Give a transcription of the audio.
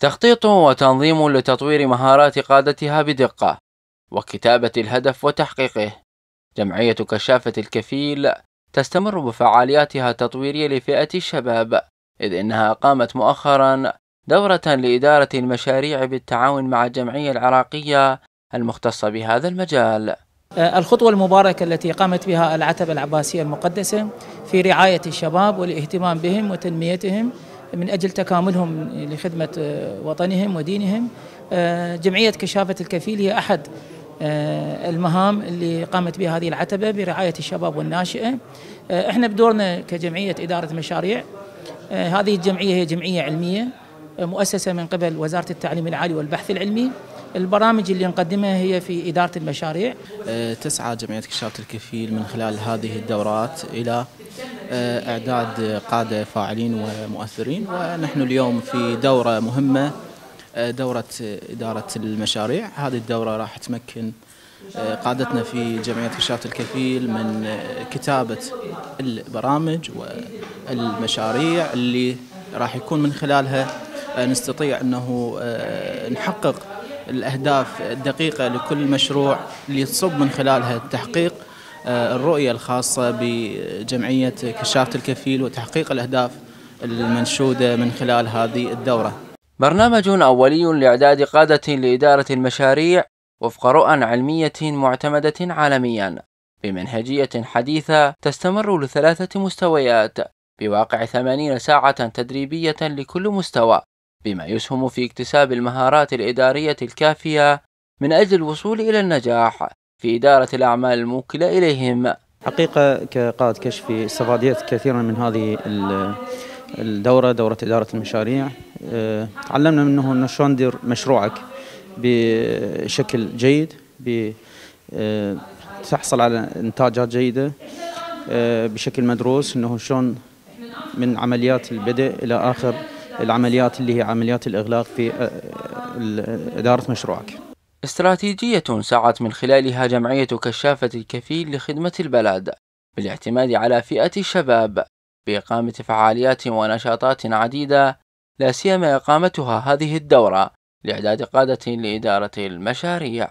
تخطيط وتنظيم لتطوير مهارات قادتها بدقة وكتابة الهدف وتحقيقه. جمعية كشافة الكفيل تستمر بفعالياتها التطويرية لفئة الشباب إذ إنها أقامت مؤخرا دورة لإدارة المشاريع بالتعاون مع الجمعية العراقية المختصة بهذا المجال. آه، الخطوة المباركة التي قامت بها العتبة العباسية المقدسة في رعاية الشباب والاهتمام بهم وتنميتهم من أجل تكاملهم لخدمة آه، وطنهم ودينهم. آه، جمعية كشافة الكفيل هي أحد المهام اللي قامت بها هذه العتبة برعاية الشباب والناشئة. إحنا بدورنا كجمعية إدارة مشاريع. هذه الجمعية هي جمعية علمية مؤسسة من قبل وزارة التعليم العالي والبحث العلمي. البرامج اللي نقدمها هي في إدارة المشاريع. تسعى جمعية كشافة الكفيل من خلال هذه الدورات إلى إعداد قادة فاعلين ومؤثرين ونحن اليوم في دورة مهمة أه، دورة إدارة المشاريع. هذه الدورة راح تمكن قادتنا في جمعية كشافة الكفيل من كتابة البرامج والمشاريع اللي راح يكون من خلالها نستطيع أنه نحقق الأهداف الدقيقة لكل مشروع اللي تصب من خلالها تحقيق آه، الرؤية الخاصة بجمعية كشافة الكفيل وتحقيق الأهداف المنشودة من خلال هذه الدورة. برنامج أولي لإعداد قادة لإدارة المشاريع وفق رؤى علمية معتمدة عالميا بمنهجية حديثة تستمر لثلاثة مستويات بواقع ثمانين ساعة تدريبية لكل مستوى بما يسهم في اكتساب المهارات الإدارية الكافية من أجل الوصول إلى النجاح. في إدارة الأعمال الموكلة إليهم. حقيقة كقائد كشفي استفادت كثيرا من هذه الدورة دورة إدارة المشاريع. تعلمنا منه أنه شلون ندير مشروعك بشكل جيد أه، تحصل على إنتاجات جيدة أه، بشكل مدروس. أنه شلون من عمليات البدء إلى آخر العمليات اللي هي عمليات الإغلاق في آه، آه، إدارة مشروعك. استراتيجية سعت من خلالها جمعية كشافة الكفيل لخدمة البلد بالاعتماد على فئة الشباب بإقامة فعاليات ونشاطات عديدة لا سيما إقامتها هذه الدورة لإعداد قادة لإدارة المشاريع.